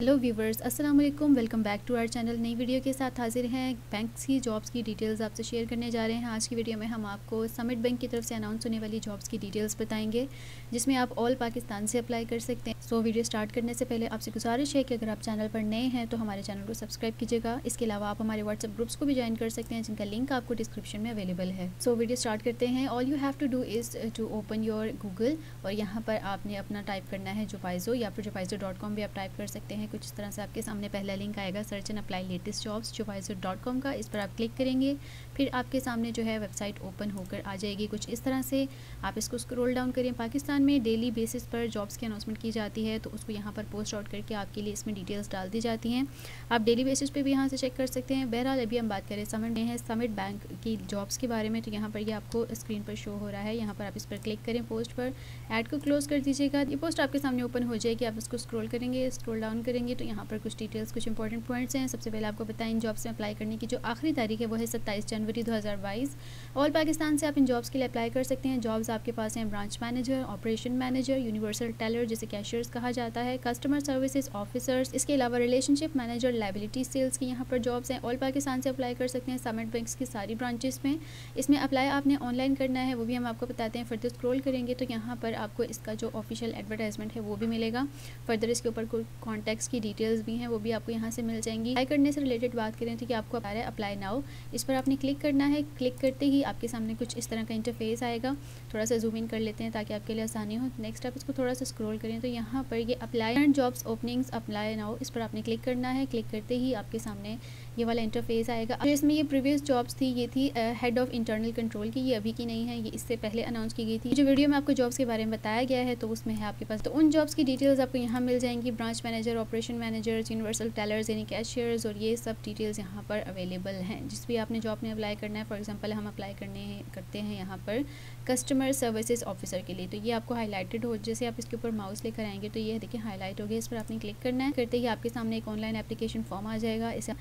Hello viewers अस्सलाम वालेकुम welcome back to our channel नई वीडियो के साथ हाजिर हैं। बैंक की जॉब्स की डिटेल्स आपसे शेयर करने जा रहे हैं। आज की वीडियो में हम आपको समिट बैंक की तरफ़ से अनाउंस होने वाली जॉब्स की डिटेल्स बताएँगे, जिसमें आप ऑल पाकिस्तान से अप्लाई कर सकते हैं। सो वीडियो स्टार्ट करने से पहले आपसे गुजारिश है कि अगर आप चैनल पर नए हैं तो हमारे चैनल को सब्सक्राइब कीजिएगा। इसके अलावा आप हमारे व्हाट्सअप ग्रुप्स को भी ज्वाइन कर सकते हैं, जिनका लिंक आपको डिस्क्रिप्शन में अवेलेबल है। सो वीडियो स्टार्ट करते हैं। All you have to do is to open your Google और यहाँ पर आपने अपना टाइप करना है जो पाइजो या फिर जो पाइजो डॉट कॉम भी आप टाइप कर सकते हैं। कुछ इस तरह से आपके सामने पहला लिंक आएगा search and apply latest jobs Jobwiser dot com का। इस पर आप क्लिक करेंगे, फिर आपके सामने जो है वेबसाइट ओपन होकर आ जाएगी। कुछ इस तरह से आप इसको स्क्रॉल डाउन करें। पाकिस्तान में डेली बेसिस पर जॉब्स की अनाउंसमेंट की जाती है तो उसको यहाँ पर पोस्ट आउट करके आपके लिए इसमें डिटेल्स डाल दी जाती हैं। आप डेली बेसिस पर भी यहाँ से चेक कर सकते हैं। बहरहाल, अभी हम बात करें समिट में है। समिट बैंक की जॉब्स के बारे में तो यहाँ पर ये आपको स्क्रीन पर शो हो रहा है। यहाँ पर आप इस पर क्लिक करें पोस्ट पर। ऐड को क्लोज कर दीजिएगा। ये पोस्ट आपके सामने ओपन हो जाएगी। आप इसको स्क्रोल करेंगे स्क्रोल डाउन करेंगे तो यहाँ पर कुछ डिटेल्स कुछ इंपॉर्टेंट पॉइंट्स हैं। सबसे पहले आपको बताएँ, इन जॉब्स में अप्लाई करने की जो आखिरी तारीख है, वो है सत्ताईस जनवरी 2022 ऑल पाकिस्तान से आप इन जॉब्स के लिए अप्लाई कर सकते हैं। जॉब्स आपके पास हैं branch manager operation manager universal teller जिसे कैशियर्स कहा जाता है कस्टमर सर्विसेज़ ऑफिसर्स इसके अलावा रिलेशनशिप मैनेजर लाइबिलिटी सेल्स की यहाँ पर जॉब्स हैं। ऑल पाकिस्तान से अप्लाई कर सकते हैं समिट बैंक की सारी ब्रांचेस में। इसमें अप्लाई आपने ऑनलाइन करना है, वो भी हम आपको बताते हैं। फर्दर स्क्रोल करेंगे तो यहाँ पर आपको इसका जो ऑफिशियल एडवर्टाइजमेंट है, वो भी मिलेगा। फर्दर इसके ऊपर कोई कॉन्टैक्ट्स की डिटेल्स भी हैं, वो भी आपको यहाँ से मिल जाएँगी। अप्लाई करने से रिलेटेड बात करें तो कि आपको आ रहा है अप्लाई नाउ इस पर आपने क्लिक करना है। क्लिक करते ही आपके सामने कुछ इस तरह का इंटरफेस आएगा। थोड़ा सा जूम इन कर लेते हैं ताकि आपके लिए आसानी हो। नेक्स्ट आप इसको थोड़ा सा स्क्रोल करें तो यहाँ पर ये apply jobs openings apply now इस पर आपने क्लिक करना है। क्लिक करते ही आपके सामने ये वाला इंटरफेस आएगा। तो इसमें ये प्रीवियस जॉब्स थी, ये थी हेड ऑफ़ इंटरनल कंट्रोल की, ये अभी की नहीं है, ये इससे पहले अनाउंस की गई थी। जो वीडियो में आपको जॉब्स के बारे में बताया गया है तो उसमें है आपके पास। तो उन जॉब्स की डिटेल्स आपको यहाँ मिल जाएँगी। Branch manager operation managers universal tellers यानी कैशियर्स और ये सब डिटेल्स यहाँ पर अवेलेबल हैं। जिस भी आपने जॉब में अप्लाई करना है फॉर एग्ज़ाम्पल हम अप्लाई करने करते हैं यहाँ पर कस्टमर सर्विसेज़ ऑफिसर के लिए। तो ये आपको हाईलाइटेड हो, जैसे आप इसके ऊपर माउस लेकर आएँगे तो ये देखिए हाईलाइट हो गया, इस पर आपने क्लिक करना है। करते ही आपके सामने एक ऑनलाइन एप्लीकेशन फॉर्म आ जाएगा। इसे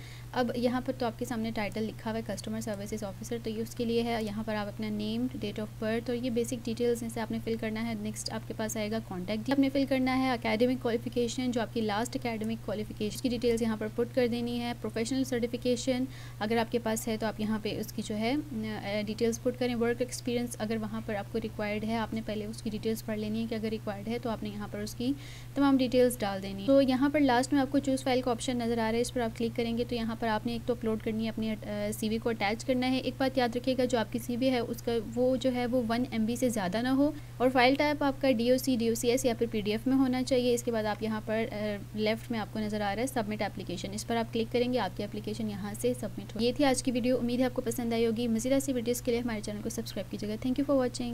यहाँ पर तो आपके सामने टाइटल लिखा हुआ है कस्टमर सर्विसेज़ ऑफिसर तो ये उसके लिए है। यहाँ पर आप अपना नेम डेट ऑफ़ बर्थ और ये बेसिक डिटेल्स इसे आपने फिल करना है। नेक्स्ट आपके पास आएगा कॉन्टैक्ट आपने फिल करना है अकेडमिक क्वालिफिकेशन जो आपकी लास्ट अकेडमिक क्वालिफिकेशन की डिटेल्स यहाँ पर पुट कर देनी है। प्रोफेशनल सर्टिफिकेशन अगर आपके पास है तो आप यहाँ पे उसकी जो है डिटेल्स पुट करें। वर्क एक्सपीरियंस अगर वहाँ पर आपको रिक्वायर्ड है, आपने पहले उसकी डिटेल्स पढ़ लेनी है कि अगर रिक्वायर्ड है तो आपने यहाँ पर उसकी तमाम डिटेल्स डाल देनी तो यहाँ पर लास्ट में आपको चूज़ फ़ाइल का ऑप्शन नज़र आ रहा है, इस पर आप क्लिक करेंगे तो यहाँ पर आपने एक तो अपलोड करनी है, अपनी सी को अटैच करना है। एक बात याद रखिएगा, जो आपकी सीवी है, उसका वो जो है, वो वन एम से ज़्यादा ना हो। और फ़ाइल टाइप आपका डी ओ सी डी या फिर पी डी एफ़ में होना चाहिए। इसके बाद आप यहाँ पर लेफ़्ट में आपको नज़र आ रहा है सबमिट एप्लीकेशन इस पर आप क्लिक करेंगे, आपकी एप्लीकेशन यहाँ से सबमिट हो। ये थी आज की वीडियो उम्मीद है आपको पसंद आई होगी। मजीद ऐसी वीडियोज़ के लिए हमारे चैनल को सब्सक्राइब कीजिएगा। Thank you for watching